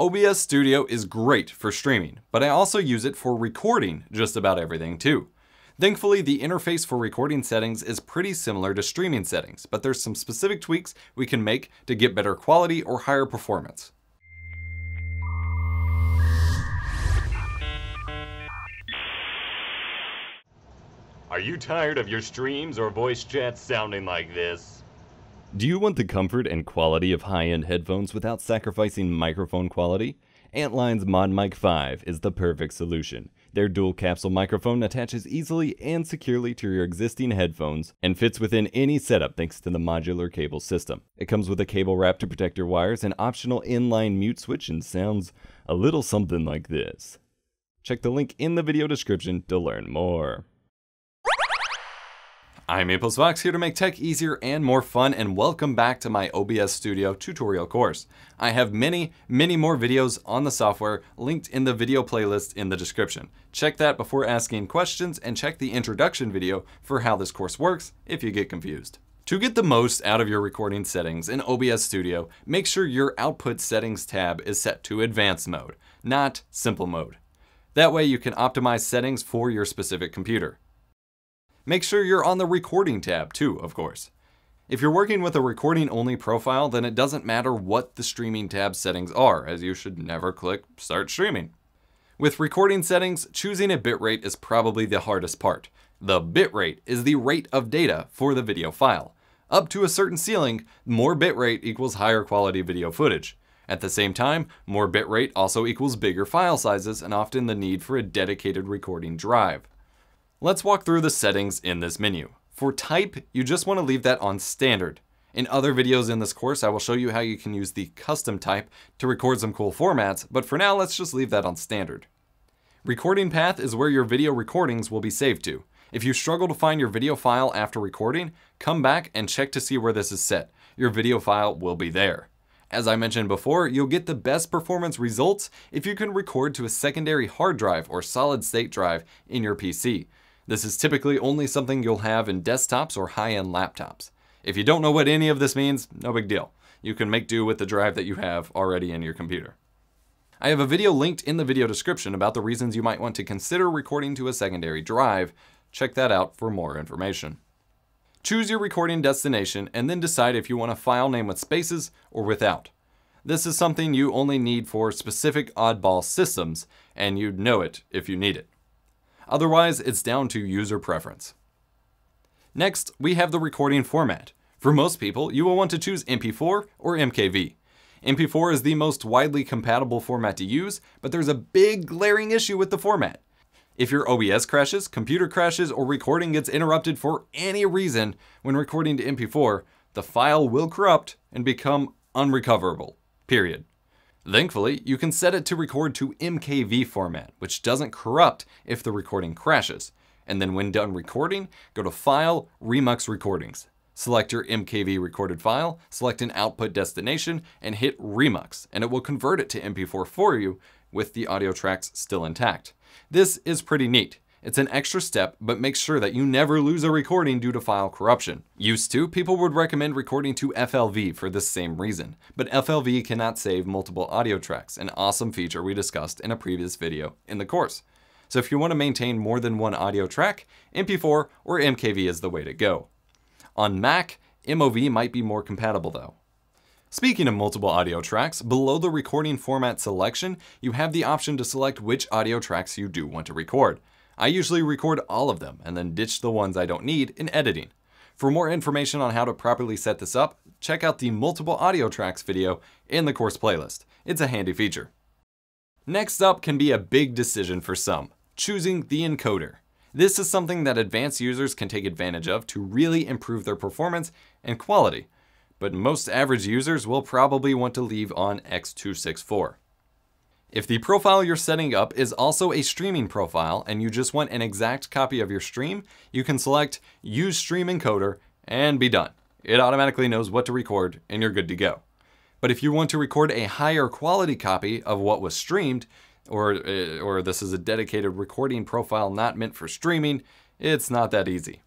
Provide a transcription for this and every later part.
OBS Studio is great for streaming, but I also use it for recording just about everything too. Thankfully, the interface for recording settings is pretty similar to streaming settings, but there's some specific tweaks we can make to get better quality or higher performance. Are you tired of your streams or voice chats sounding like this? Do you want the comfort and quality of high-end headphones without sacrificing microphone quality? AntLion's ModMic 5 is the perfect solution. Their dual capsule microphone attaches easily and securely to your existing headphones and fits within any setup thanks to the modular cable system. It comes with a cable wrap to protect your wires, an optional inline mute switch, and sounds a little something like this. Check the link in the video description to learn more. I'm EposVox here to make tech easier and more fun and welcome back to my OBS Studio tutorial course. I have many, many more videos on the software linked in the video playlist in the description. Check that before asking questions and check the introduction video for how this course works if you get confused. To get the most out of your recording settings in OBS Studio, make sure your Output Settings tab is set to Advanced mode, not Simple mode. That way you can optimize settings for your specific computer. Make sure you're on the recording tab too, of course. If you're working with a recording only profile, then it doesn't matter what the streaming tab settings are, as you should never click start streaming. With recording settings, choosing a bitrate is probably the hardest part. The bitrate is the rate of data for the video file. Up to a certain ceiling, more bitrate equals higher quality video footage. At the same time, more bitrate also equals bigger file sizes and often the need for a dedicated recording drive. Let's walk through the settings in this menu. For type, you just want to leave that on standard. In other videos in this course, I will show you how you can use the custom type to record some cool formats, but for now, let's just leave that on standard. Recording path is where your video recordings will be saved to. If you struggle to find your video file after recording, come back and check to see where this is set. Your video file will be there. As I mentioned before, you'll get the best performance results if you can record to a secondary hard drive or solid state drive in your PC. This is typically only something you'll have in desktops or high-end laptops. If you don't know what any of this means, no big deal. You can make do with the drive that you have already in your computer. I have a video linked in the video description about the reasons you might want to consider recording to a secondary drive. Check that out for more information. Choose your recording destination and then decide if you want a file name with spaces or without. This is something you only need for specific oddball systems, and you'd know it if you need it. Otherwise, it's down to user preference. Next, we have the recording format. For most people, you will want to choose MP4 or MKV. MP4 is the most widely compatible format to use, but there's a big glaring issue with the format. If your OBS crashes, computer crashes, or recording gets interrupted for any reason when recording to MP4, the file will corrupt and become unrecoverable, period. Thankfully, you can set it to record to MKV format, which doesn't corrupt if the recording crashes. And then when done recording, go to File, Remux Recordings. Select your MKV recorded file, select an output destination, and hit Remux, and it will convert it to MP4 for you with the audio tracks still intact. This is pretty neat. It's an extra step, but make sure that you never lose a recording due to file corruption. Used to, people would recommend recording to FLV for this same reason, but FLV cannot save multiple audio tracks, an awesome feature we discussed in a previous video in the course. So if you want to maintain more than one audio track, MP4 or MKV is the way to go. On Mac, MOV might be more compatible though. Speaking of multiple audio tracks, below the recording format selection, you have the option to select which audio tracks you do want to record. I usually record all of them and then ditch the ones I don't need in editing. For more information on how to properly set this up, check out the multiple audio tracks video in the course playlist. It's a handy feature. Next up can be a big decision for some, choosing the encoder. This is something that advanced users can take advantage of to really improve their performance and quality, but most average users will probably want to leave on X264. If the profile you're setting up is also a streaming profile and you just want an exact copy of your stream, you can select Use Stream Encoder and be done. It automatically knows what to record and you're good to go. But if you want to record a higher quality copy of what was streamed, or, uh, or this is a dedicated recording profile not meant for streaming, it's not that easy.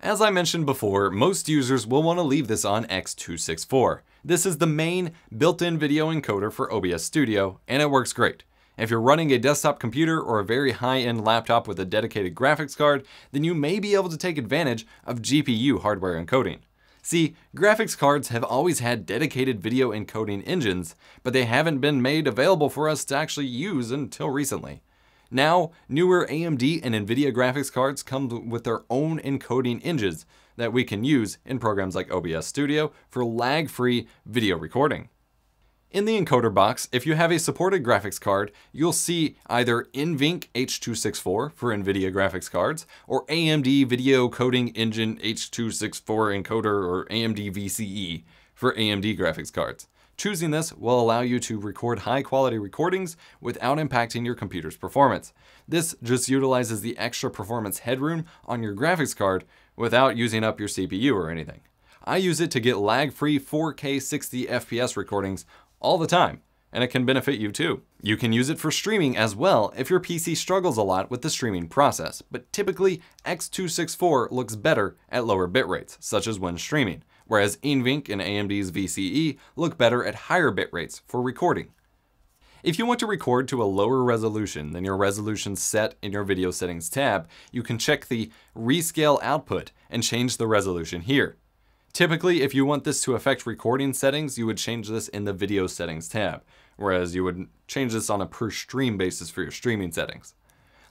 As I mentioned before, most users will want to leave this on X264. This is the main built-in video encoder for OBS Studio, and it works great. If you're running a desktop computer or a very high-end laptop with a dedicated graphics card, then you may be able to take advantage of GPU hardware encoding. See, graphics cards have always had dedicated video encoding engines, but they haven't been made available for us to actually use until recently. Now, newer AMD and NVIDIA graphics cards come with their own encoding engines that we can use in programs like OBS Studio for lag-free video recording. In the encoder box, if you have a supported graphics card, you'll see either NVENC H264 for NVIDIA graphics cards, or AMD Video Coding Engine H264 encoder or AMD VCE for AMD graphics cards. Choosing this will allow you to record high quality recordings without impacting your computer's performance. This just utilizes the extra performance headroom on your graphics card without using up your CPU or anything. I use it to get lag-free 4K 60 FPS recordings all the time, and it can benefit you too. You can use it for streaming as well if your PC struggles a lot with the streaming process, but typically X264 looks better at lower bit rates, such as when streaming, whereas NVENC and AMD's VCE look better at higher bit rates for recording. If you want to record to a lower resolution than your resolution set in your video settings tab, you can check the rescale output and change the resolution here. Typically, if you want this to affect recording settings, you would change this in the video settings tab, whereas you would change this on a per stream basis for your streaming settings.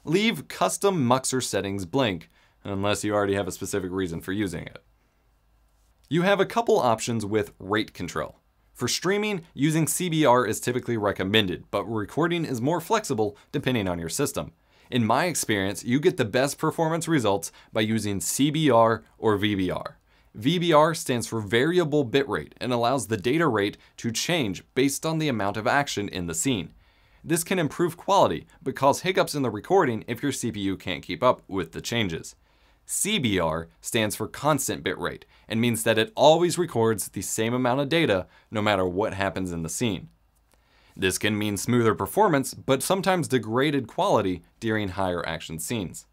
Leave custom muxer settings blank, unless you already have a specific reason for using it. You have a couple options with rate control. For streaming, using CBR is typically recommended, but recording is more flexible depending on your system. In my experience, you get the best performance results by using CBR or VBR. VBR stands for variable bitrate and allows the data rate to change based on the amount of action in the scene. This can improve quality, but cause hiccups in the recording if your CPU can't keep up with the changes. CBR stands for constant bitrate and means that it always records the same amount of data no matter what happens in the scene. This can mean smoother performance, but sometimes degraded quality during higher action scenes.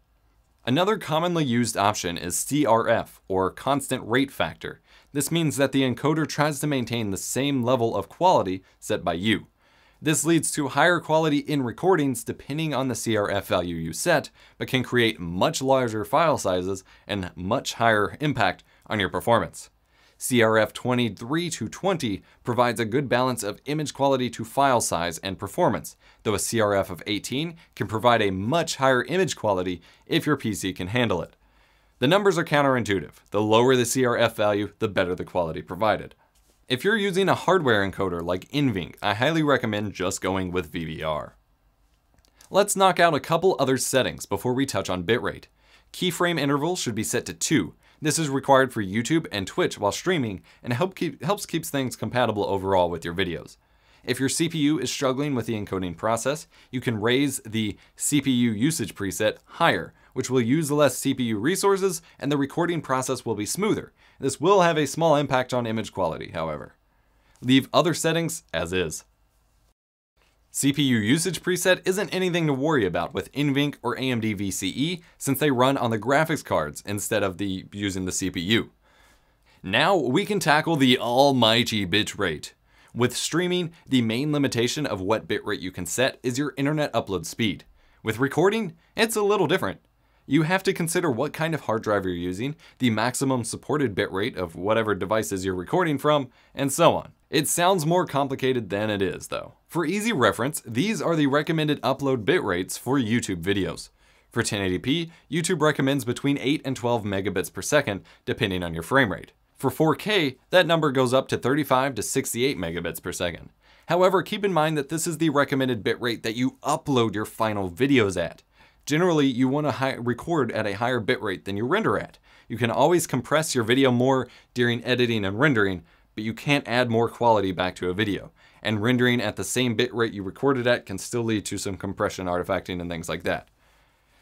Another commonly used option is CRF, or constant rate factor. This means that the encoder tries to maintain the same level of quality set by you. This leads to higher quality in recordings depending on the CRF value you set, but can create much larger file sizes and much higher impact on your performance. CRF 23 to 20 provides a good balance of image quality to file size and performance, though a CRF of 18 can provide a much higher image quality if your PC can handle it. The numbers are counterintuitive. The lower the CRF value, the better the quality provided. If you're using a hardware encoder like NVENC, I highly recommend just going with VBR. Let's knock out a couple other settings before we touch on bitrate. Keyframe interval should be set to 2, this is required for YouTube and Twitch while streaming and help keep, helps keeps things compatible overall with your videos. If your CPU is struggling with the encoding process, you can raise the CPU usage preset higher, which will use less CPU resources and the recording process will be smoother. This will have a small impact on image quality, however. Leave other settings as is. CPU usage preset isn't anything to worry about with NVENC or AMD VCE since they run on the graphics cards instead of the using the CPU. Now we can tackle the almighty bitrate. With streaming, the main limitation of what bitrate you can set is your internet upload speed. With recording, it's a little different. You have to consider what kind of hard drive you're using, the maximum supported bitrate of whatever devices you're recording from, and so on. It sounds more complicated than it is, though. For easy reference, these are the recommended upload bit rates for YouTube videos. For 1080p, YouTube recommends between 8 and 12 megabits per second, depending on your frame rate. For 4K, that number goes up to 35 to 68 megabits per second. However, keep in mind that this is the recommended bitrate that you upload your final videos at. Generally, you want to record at a higher bitrate than you render at. You can always compress your video more during editing and rendering, but you can't add more quality back to a video. And rendering at the same bitrate you recorded at can still lead to some compression artifacting and things like that.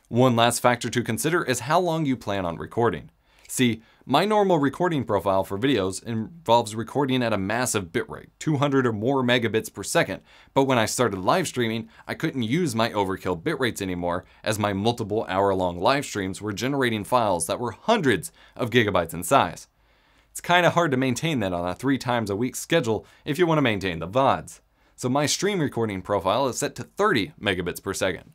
One last factor to consider is how long you plan on recording. See, My normal recording profile for videos involves recording at a massive bitrate, 200 or more megabits per second, but when I started live streaming, I couldn't use my overkill bitrates anymore as my multiple hour long live streams were generating files that were hundreds of gigabytes in size. It's kind of hard to maintain that on a three times a week schedule if you want to maintain the VODs. So my stream recording profile is set to 30 megabits per second.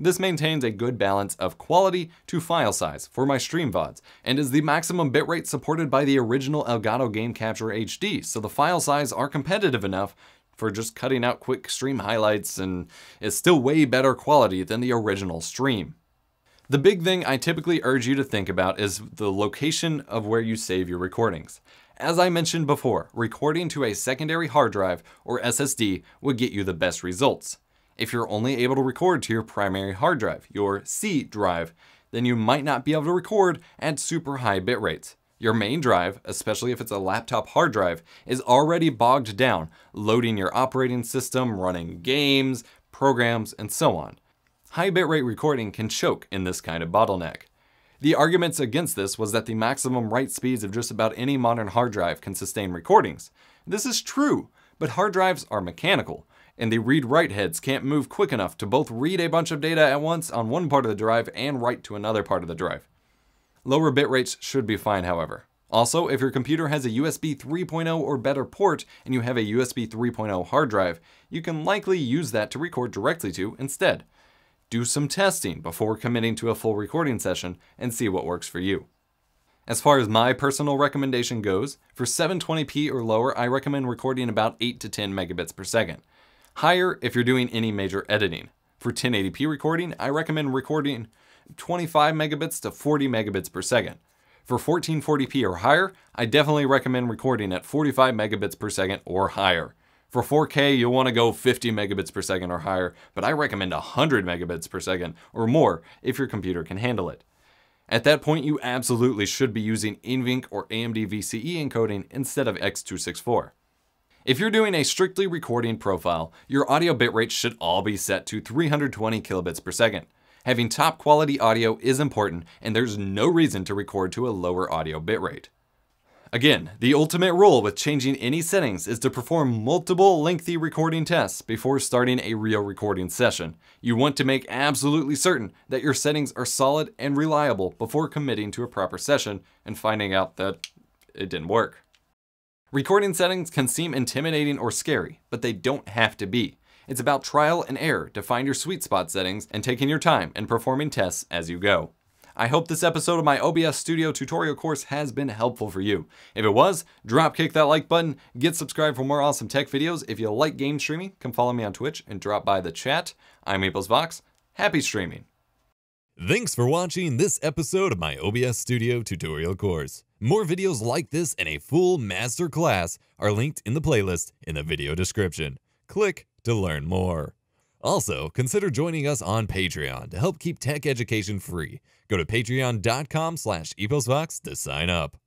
This maintains a good balance of quality to file size for my stream VODs, and is the maximum bitrate supported by the original Elgato Game Capture HD, so the file size are competitive enough for just cutting out quick stream highlights and is still way better quality than the original stream. The big thing I typically urge you to think about is the location of where you save your recordings. As I mentioned before, recording to a secondary hard drive or SSD would get you the best results. If you're only able to record to your primary hard drive, your C drive, then you might not be able to record at super high bit rates. Your main drive, especially if it's a laptop hard drive, is already bogged down, loading your operating system, running games, programs, and so on. High bitrate recording can choke in this kind of bottleneck. The arguments against this was that the maximum write speeds of just about any modern hard drive can sustain recordings. This is true, but hard drives are mechanical, and the read-write heads can't move quick enough to both read a bunch of data at once on one part of the drive and write to another part of the drive. Lower bit rates should be fine, however. Also, if your computer has a USB 3.0 or better port and you have a USB 3.0 hard drive, you can likely use that to record directly to instead. Do some testing before committing to a full recording session and see what works for you. As far as my personal recommendation goes, for 720p or lower, I recommend recording about 8 to 10 megabits per second. Higher if you're doing any major editing. For 1080p recording, I recommend recording 25 megabits to 40 megabits per second. For 1440p or higher, I definitely recommend recording at 45 megabits per second or higher. For 4K, you'll want to go 50 megabits per second or higher, but I recommend 100 megabits per second or more if your computer can handle it. At that point, you absolutely should be using NVENC or AMD VCE encoding instead of X264. If you're doing a strictly recording profile, your audio bitrate should all be set to 320 kilobits per second. Having top quality audio is important, and there's no reason to record to a lower audio bitrate. Again, the ultimate rule with changing any settings is to perform multiple lengthy recording tests before starting a real recording session. You want to make absolutely certain that your settings are solid and reliable before committing to a proper session and finding out that it didn't work. Recording settings can seem intimidating or scary, but they don't have to be. It's about trial and error to find your sweet spot settings and taking your time and performing tests as you go. I hope this episode of my OBS Studio tutorial course has been helpful for you. If it was, drop kick that like button, get subscribed for more awesome tech videos. If you like game streaming, come follow me on Twitch and drop by the chat. I'm EposVox. Happy streaming. Thanks for watching this episode of my OBS Studio tutorial course. More videos like this and a full master class are linked in the playlist in the video description. Click to learn more. Also, consider joining us on Patreon to help keep tech education free. Go to patreon.com slash eposvox to sign up.